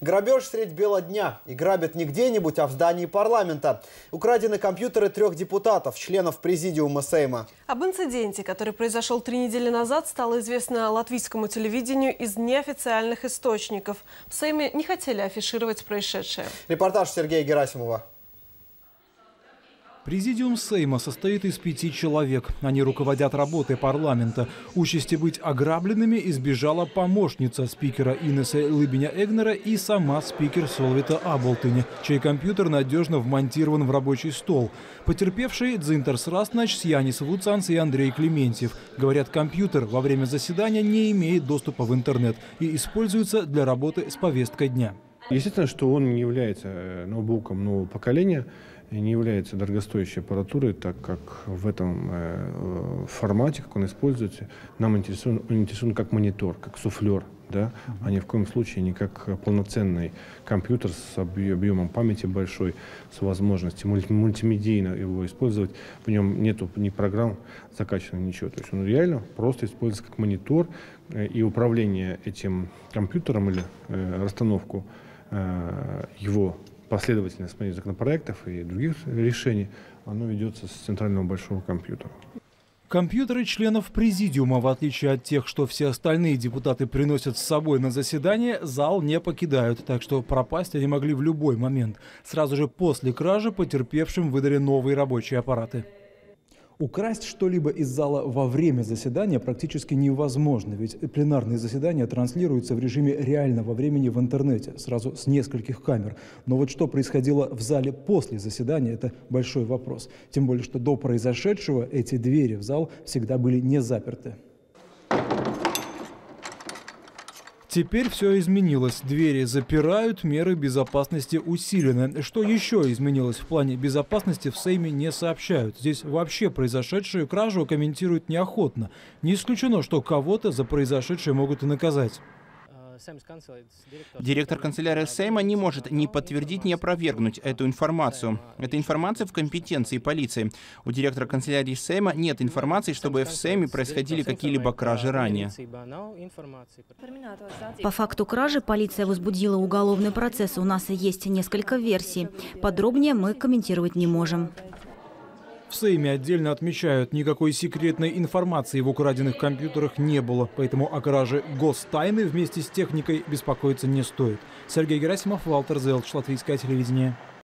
Грабеж средь бела дня. И грабят не где-нибудь, а в здании парламента. Украдены компьютеры трех депутатов, членов президиума Сейма. Об инциденте, который произошел три недели назад, стало известно латвийскому телевидению из неофициальных источников. В Сейме не хотели афишировать происшедшее. Репортаж Сергея Герасимова. Президиум Сейма состоит из пяти человек. Они руководят работой парламента. Участи быть ограбленными избежала помощница спикера Инесса Лыбиня Эгнера и сама спикер Солвита Аболтыни, чей компьютер надежно вмонтирован в рабочий стол. Потерпевшие Дзинтерс Растнач, Сьянис Вуцанс и Андрей Клементьев. Говорят, компьютер во время заседания не имеет доступа в интернет и используется для работы с повесткой дня. Естественно, что он не является э, ноутбуком нового поколения, не является дорогостоящей аппаратурой, так как в этом э, формате, как он используется, нам интересует, он интересует как монитор, как суфлер, да, а ни в коем случае не как полноценный компьютер с объемом памяти большой, с возможностью мульти мультимедийно его использовать. В нем нету ни программ закачанных, ничего. То есть он реально просто используется как монитор, э, и управление этим компьютером или э, расстановку э, его последовательность моих законопроектов и других решений, оно ведется с центрального большого компьютера. Компьютеры членов президиума, в отличие от тех, что все остальные депутаты приносят с собой на заседание, зал не покидают, так что пропасть они могли в любой момент. Сразу же после кражи потерпевшим выдали новые рабочие аппараты. Украсть что-либо из зала во время заседания практически невозможно, ведь пленарные заседания транслируются в режиме реального времени в интернете, сразу с нескольких камер. Но вот что происходило в зале после заседания, это большой вопрос. Тем более, что до произошедшего эти двери в зал всегда были не заперты. Теперь все изменилось. Двери запирают, меры безопасности усилены. Что еще изменилось в плане безопасности в Сейме не сообщают. Здесь вообще произошедшую кражу комментируют неохотно. Не исключено, что кого-то за произошедшее могут и наказать. Директор канцелярии Сейма не может ни подтвердить, ни опровергнуть эту информацию. Эта информация в компетенции полиции. У директора канцелярии Сейма нет информации, чтобы в Сейме происходили какие-либо кражи ранее. По факту кражи полиция возбудила уголовный процесс. У нас есть несколько версий. Подробнее мы комментировать не можем. В Сейме отдельно отмечают, никакой секретной информации в украденных компьютерах не было, поэтому о краже гостайны вместе с техникой беспокоиться не стоит. Сергей Герасимов, Валтер Зелч, Латвийское телевидение.